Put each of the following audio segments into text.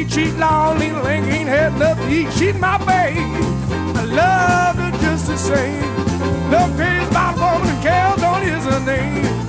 She cheat long, lean ling, ain't had nothing to eat. She's my babe. I love her just the same. Love pays my woman and cares don't is her name.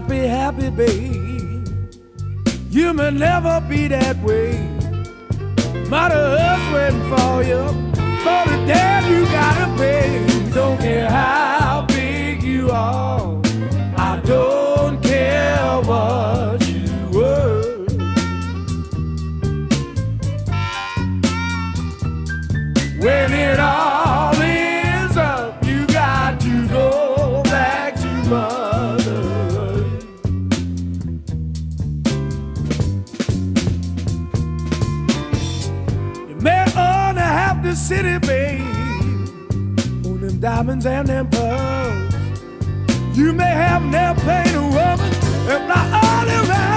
not be happy, babe. You may never be that way. Might have waiting for you. For the debt you gotta pay. Don't care how. and them pearls. You may have never paid a woman, if not all around.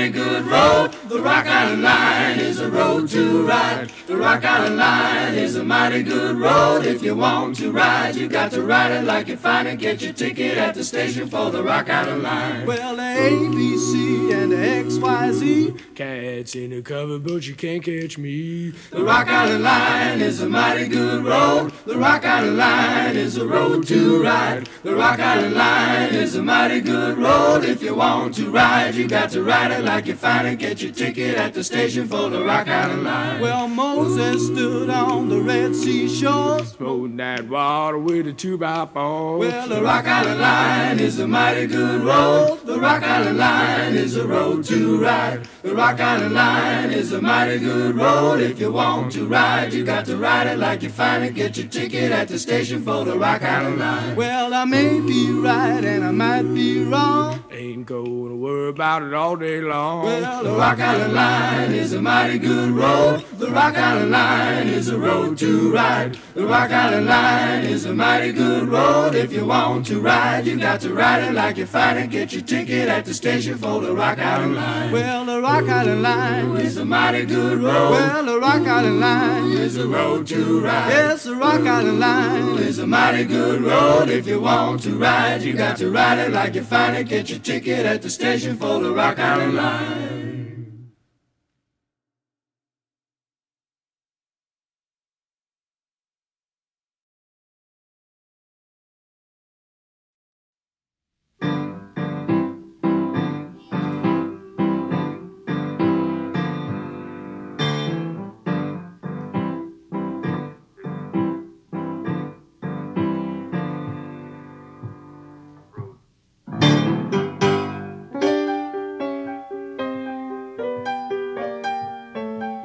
Mighty good road. The Rock Island Line is a road to ride. The Rock Island Line is a mighty good road. If you want to ride, you got to ride it like you find it. Get your ticket at the station for the Rock Island Line. Well, the A, B, C, and the X, Y, Z. Cats in the cover, but you can't catch me. The Rock Island Line is a mighty good road. The Rock Island Line is a road to ride. The Rock Island Line is a mighty good road. If you want to ride, you got to ride it like you find it. Get your ticket at the station for the Rock Island Line. Well, Moses stood on the Red Sea shores. Floating that water with a two by four. Well, the Rock Island Line is a mighty good road. The Rock Island Line is a road to ride. The Rock Island Line is a mighty good road. If you want to ride, you got to ride it like you find it. Get your ticket at the station for the Rock Island Line. Well, I may be right and I might be wrong. Ain't gonna worry about it all day long. Well, the Rock Island Line is a mighty good road. The Rock Island Line is a road to ride. The Rock Island Line is a mighty good road. If you want to ride, you got to ride it like you find it. Get your ticket at the station for the Rock Island Line. Well, the Rock Island Line is a mighty good road. Well, the Rock Island Line is a road to ride. Yes, the Rock Island Line It's a mighty good road. If you want to ride, you got to ride it like you find it. Get your ticket at the station for the Rock Island Line.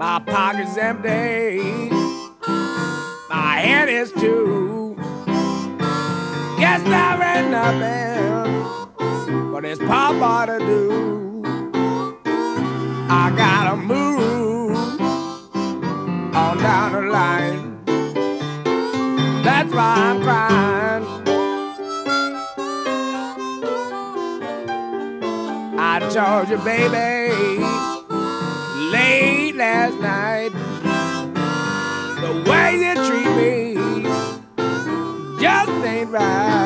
My pocket's empty. My head is too. Guess there ain't nothing for this papa to do. I gotta move on down the line. That's why I'm crying. I told you, baby way you treat me just ain't right.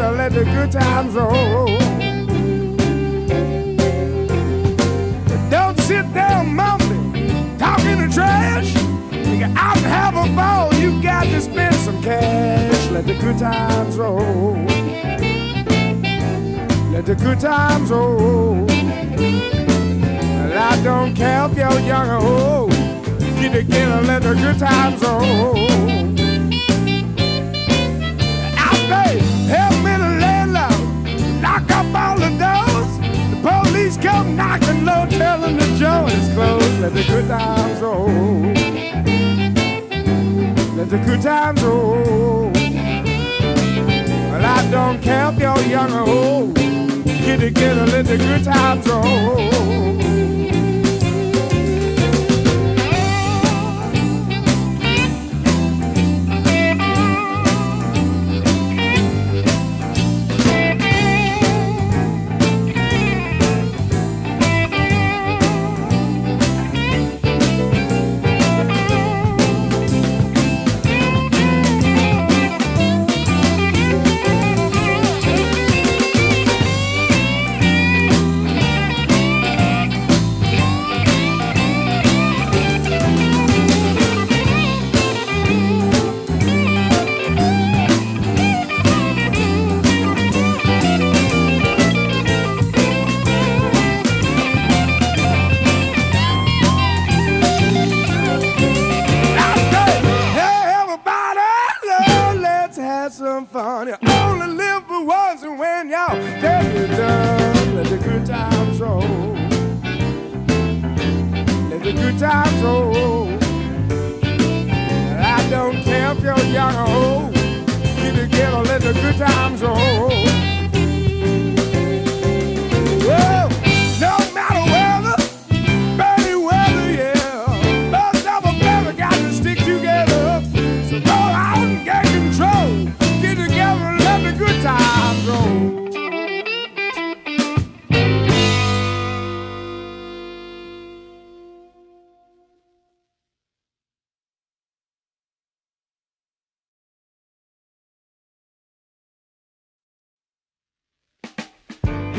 Together, let the good times roll. Don't sit there mumbling, talking the trash. out and have a ball, you got to spend some cash. Let the good times roll. Let the good times roll. Well, I don't care if you're young or old. Get together, let the good times roll. Police come knocking low, telling the joint is closed. Let the good times roll. Let the good times roll. Well, I don't care if you're young or old. Get together, let the good times roll.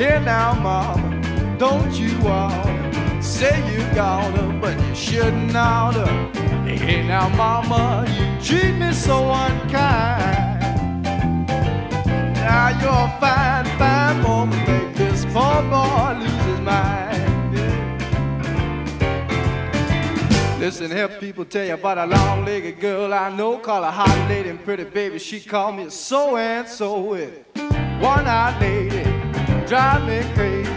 Here now, mama, don't you wanna say you gotta, but you shouldn't oughta. Hey now, mama, you treat me so unkind. Now you're a fine, fine woman, make this poor boy lose his mind. Yeah. Listen here, people tell you about a long-legged girl I know, call her hot lady and pretty baby. She called me so and so with one-eyed lady drive me crazy.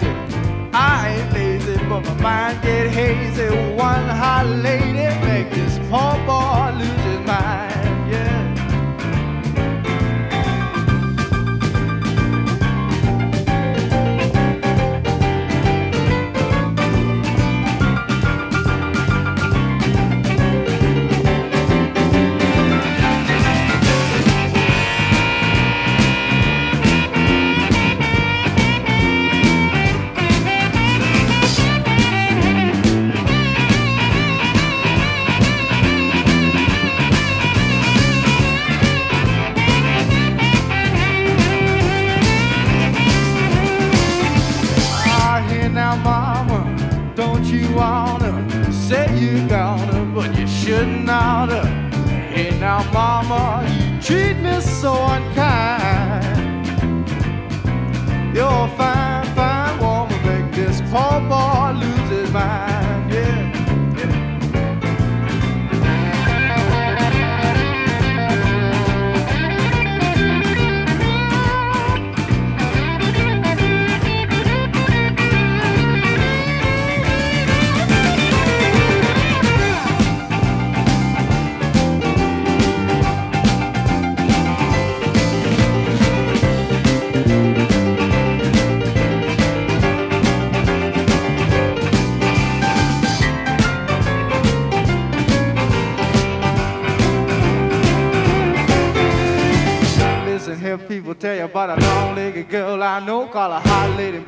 I ain't lazy, but my mind get hazy. One hot lady make this poor boy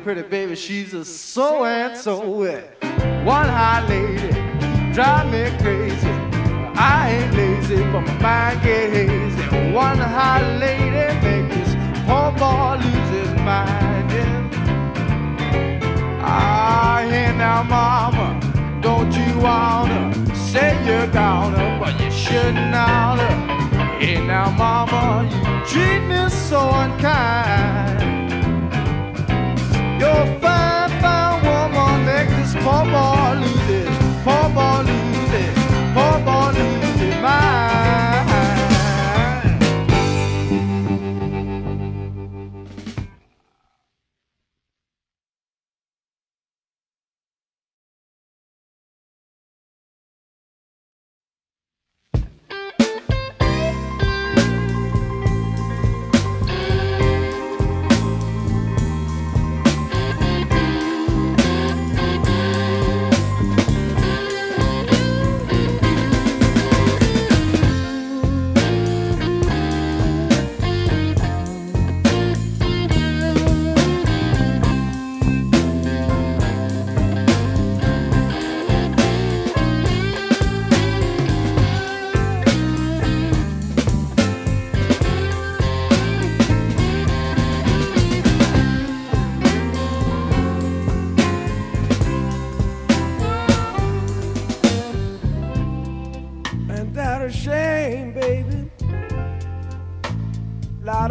pretty baby. She's a so and so wet. one hot lady, drive me crazy. I ain't lazy, but my mind get hazy. One hot lady make this poor boy lose his mind. Yeah. Ah, here now, mama, don't you wanna say you're gonna, but you getting out. Hey now, mama, you treat me so unkind.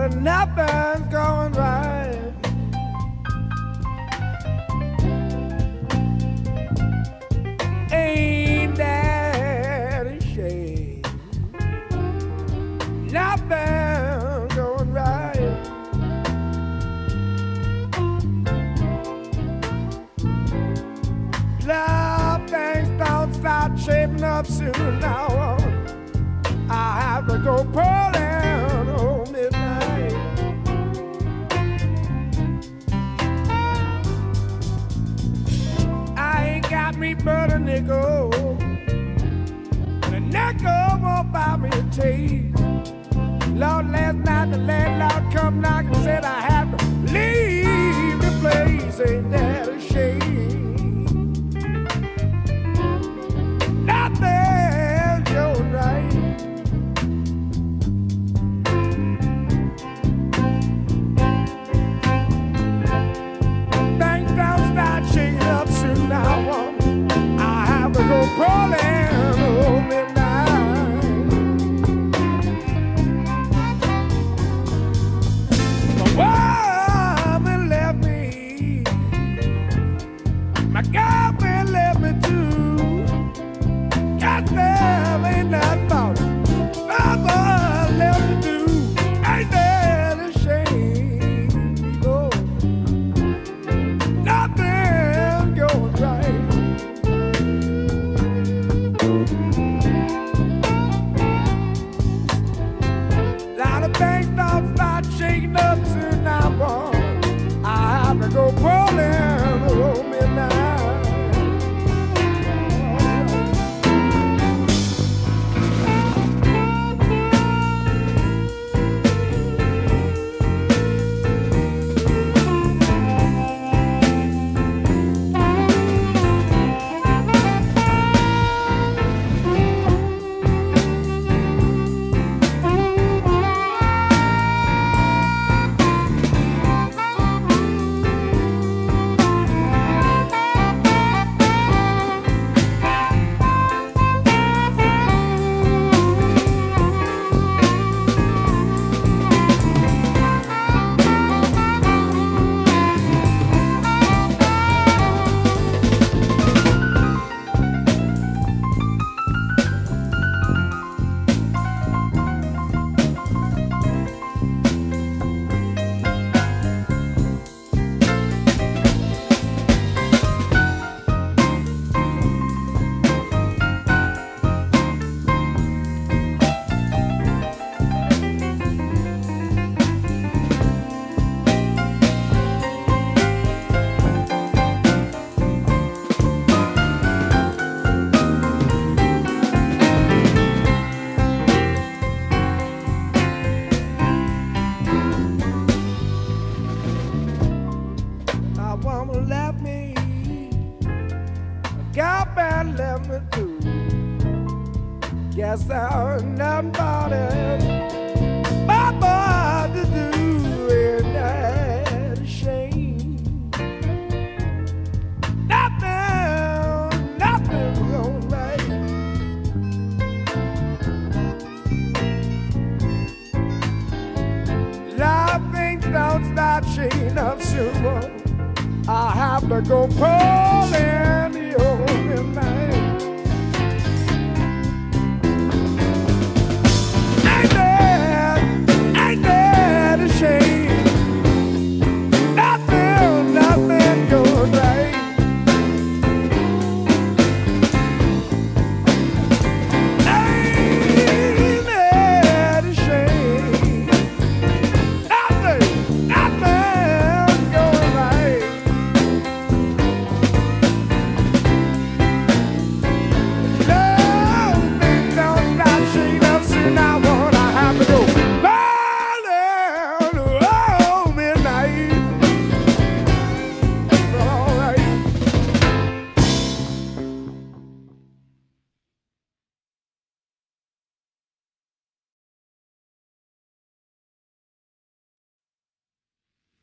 Lot of nothing going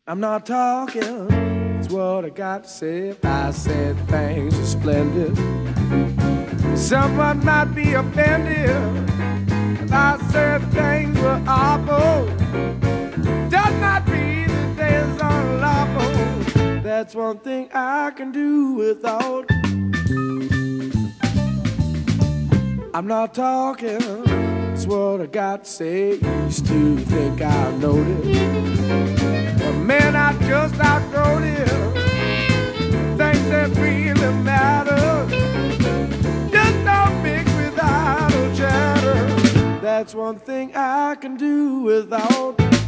I'm not talking, it's what I got to say. I said things are splendid, someone might be offended. If I said things were awful, does not mean that they're unlawful. That's one thing I can do without. I'm not talking, it's what I got to say. Used to think I noticed. Man, I just outgrown it. Things that really matter just don't mix without a chatter. That's one thing I can do without.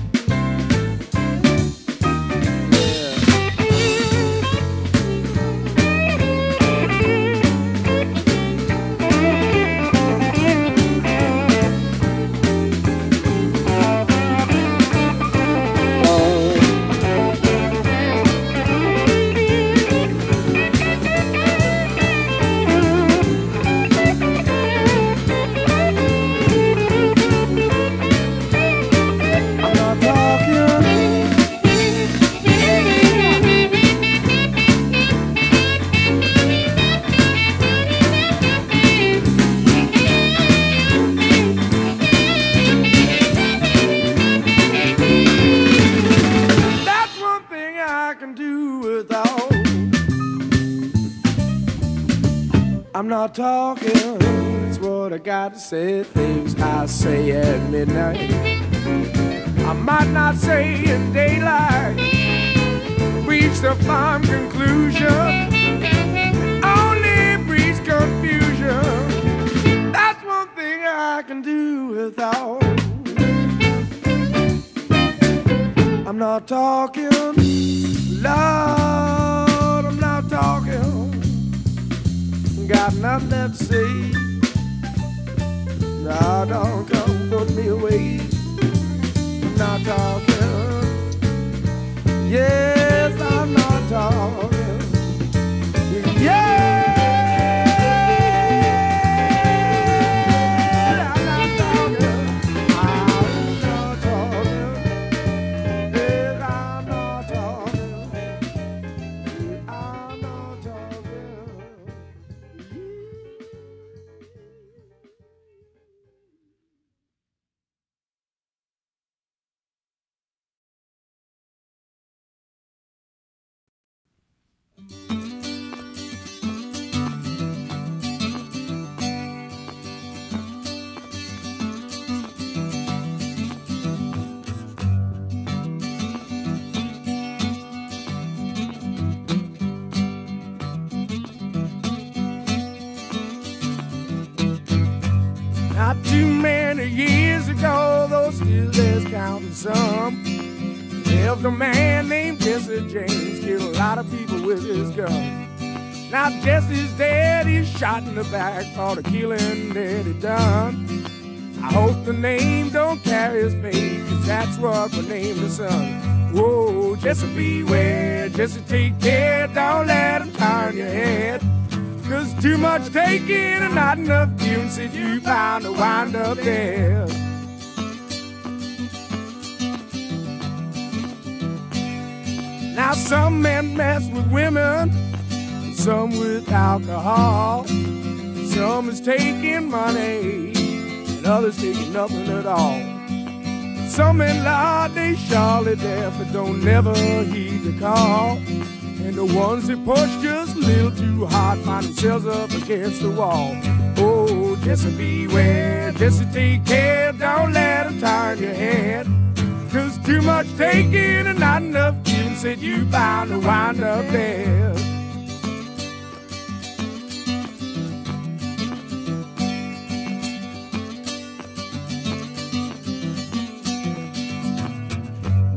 Not talking, it's what I got to say. Things I say at midnight. I might not say in daylight. Reach the firm conclusion. Only breeds confusion. That's one thing I can do without. I'm not talking, Lord, Got nothing to say. No, don't come put me away. I'm not talking. Yes, I'm not talking. Not too many years ago, those still there's counting some. Left a man named Jesse James, killed a lot of people with his gun. Now Jesse's dead, he's shot in the back for the killing that he done. I hope the name don't carry his fate, cause that's what we named the son. Whoa, Jesse beware, Jesse take care, don't let him turn your head. Cause too much taking and not enough giving, said you bound to wind up dead. Now some men mess with women, some with alcohol, some is taking money, and others taking nothing at all. Some men lie, they surely deaf, but don't never heed the call. And the ones that push just a little too hard find themselves up against the wall. Oh, just beware, just take care, don't let them turn your head. Cause too much taking and not enough giving said you bound to wind up dead.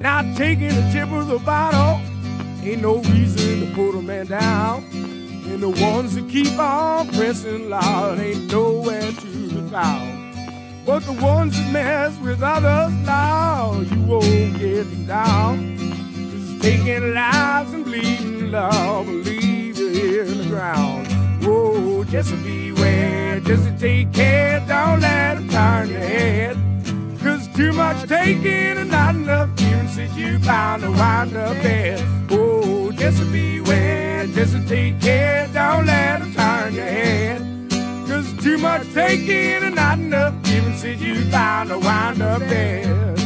Not taking a chip of the bottle ain't no reason to put a man down. And the ones that keep on pressing loud ain't nowhere to be found. But the ones that mess with others now, you won't get them down. Just taking lives and bleeding love will leave you here in the ground. Whoa, just beware, just take care, don't let them turn your head. Cause too much taking and not enough giving, you bound to wind up dead. Oh, just beware, just take care, don't let them turn your head. Cause too much taking and not enough giving, said you bound to wind up dead.